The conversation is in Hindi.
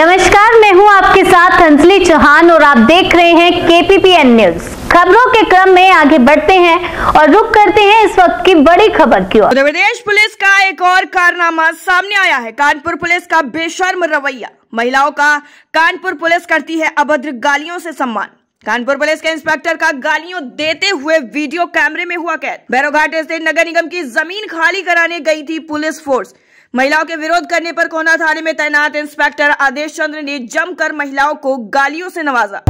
नमस्कार, मैं हूँ आपके साथ अंजलि चौहान और आप देख रहे हैं केपीपीएन न्यूज़। खबरों के क्रम में आगे बढ़ते हैं और रुक करते हैं इस वक्त की बड़ी खबर की ओर। प्रदेश पुलिस का एक और कारनामा सामने आया है। कानपुर पुलिस का बेशर्म रवैया। महिलाओं का कानपुर पुलिस करती है अभद्र गालियों से सम्मान। कानपुर पुलिस के इंस्पेक्टर का गालियों देते हुए वीडियो कैमरे में हुआ कैद। बैरोघाट स्थित नगर निगम की ज़मीन खाली कराने गई थी पुलिस फोर्स। महिलाओं के विरोध करने पर कोना थाने में तैनात इंस्पेक्टर आदेश चंद्र ने जमकर महिलाओं को गालियों से नवाजा।